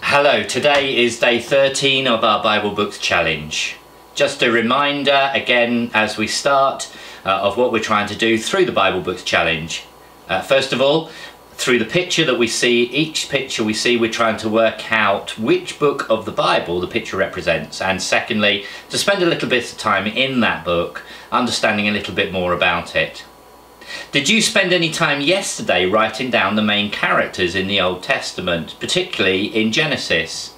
Hello, today is day 13 of our Bible Books Challenge. Just a reminder again as we start uh, of what we're trying to do through the Bible Books Challenge. Uh, first of all, through the picture that we see, each picture we see, we're trying to work out which book of the Bible the picture represents. And secondly, to spend a little bit of time in that book, understanding a little bit more about it. Did you spend any time yesterday writing down the main characters in the Old Testament, particularly in Genesis?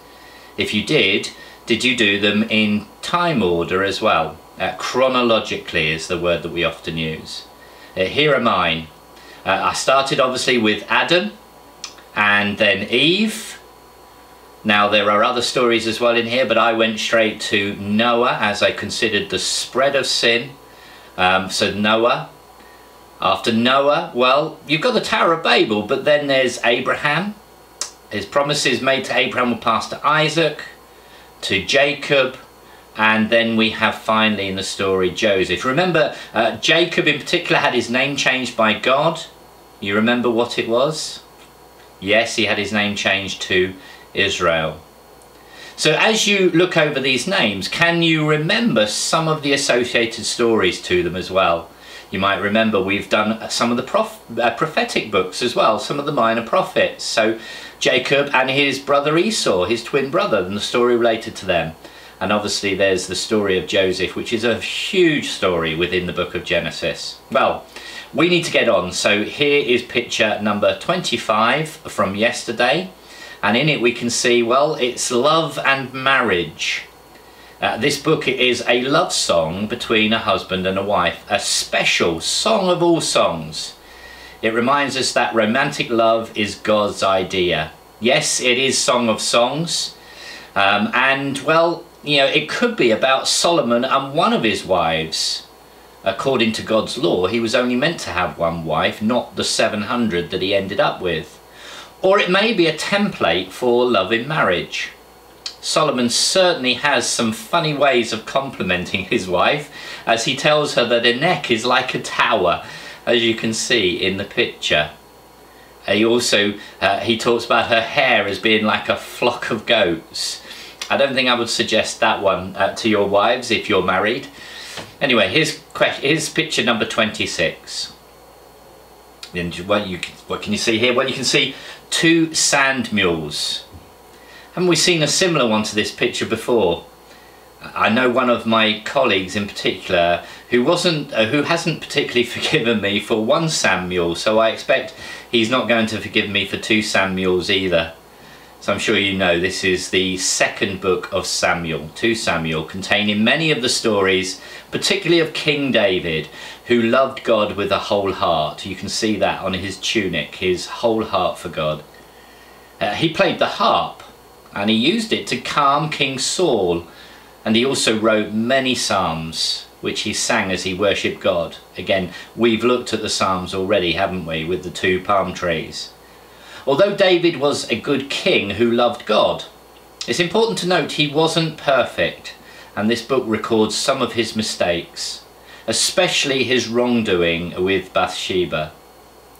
If you did, did you do them in time order as well? Uh, chronologically is the word that we often use. Uh, here are mine. Uh, I started obviously with Adam and then Eve. Now there are other stories as well in here, but I went straight to Noah as I considered the spread of sin. Um, so Noah. After Noah, well, you've got the Tower of Babel, but then there's Abraham. His promises made to Abraham will pass to Isaac, to Jacob, and then we have finally in the story Joseph. Remember, uh, Jacob in particular had his name changed by God you remember what it was? Yes, he had his name changed to Israel. So as you look over these names, can you remember some of the associated stories to them as well? You might remember we've done some of the prof uh, prophetic books as well, some of the minor prophets. So Jacob and his brother Esau, his twin brother, and the story related to them. And obviously there's the story of Joseph, which is a huge story within the book of Genesis. Well, we need to get on. So here is picture number 25 from yesterday. And in it we can see, well, it's love and marriage. Uh, this book is a love song between a husband and a wife, a special song of all songs. It reminds us that romantic love is God's idea. Yes, it is Song of Songs. Um, and, well, you know, it could be about Solomon and one of his wives according to God's law, he was only meant to have one wife, not the 700 that he ended up with. Or it may be a template for love in marriage. Solomon certainly has some funny ways of complimenting his wife, as he tells her that her neck is like a tower, as you can see in the picture. He also uh, he talks about her hair as being like a flock of goats. I don't think I would suggest that one uh, to your wives if you're married. Anyway, here's, here's picture number 26. And what, you, what can you see here? Well, you can see two sand mules. Haven't we seen a similar one to this picture before? I know one of my colleagues in particular who wasn't, uh, who hasn't particularly forgiven me for one Samuel, so I expect he's not going to forgive me for two Samuels either. So I'm sure you know this is the second book of Samuel, 2 Samuel, containing many of the stories, particularly of King David, who loved God with a whole heart. You can see that on his tunic, his whole heart for God. Uh, he played the harp and he used it to calm King Saul and he also wrote many psalms which he sang as he worshipped God. Again, we've looked at the psalms already, haven't we, with the two palm trees. Although David was a good king who loved God, it's important to note he wasn't perfect, and this book records some of his mistakes, especially his wrongdoing with Bathsheba.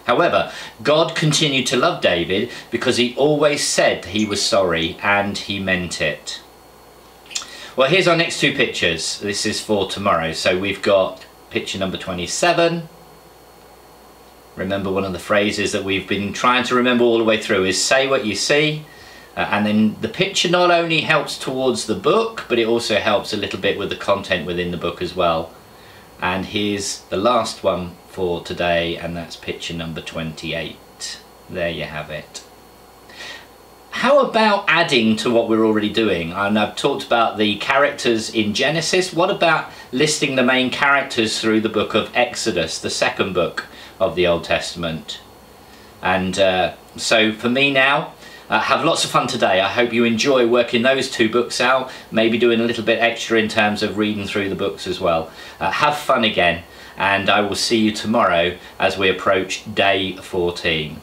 However, God continued to love David because he always said he was sorry and he meant it. Well, here's our next two pictures. This is for tomorrow. So we've got picture number 27 Remember one of the phrases that we've been trying to remember all the way through is say what you see. Uh, and then the picture not only helps towards the book, but it also helps a little bit with the content within the book as well. And here's the last one for today, and that's picture number 28. There you have it. How about adding to what we're already doing? And I've talked about the characters in Genesis. What about listing the main characters through the book of Exodus, the second book? of the Old Testament. And uh, so for me now, uh, have lots of fun today. I hope you enjoy working those two books out, maybe doing a little bit extra in terms of reading through the books as well. Uh, have fun again, and I will see you tomorrow as we approach day 14.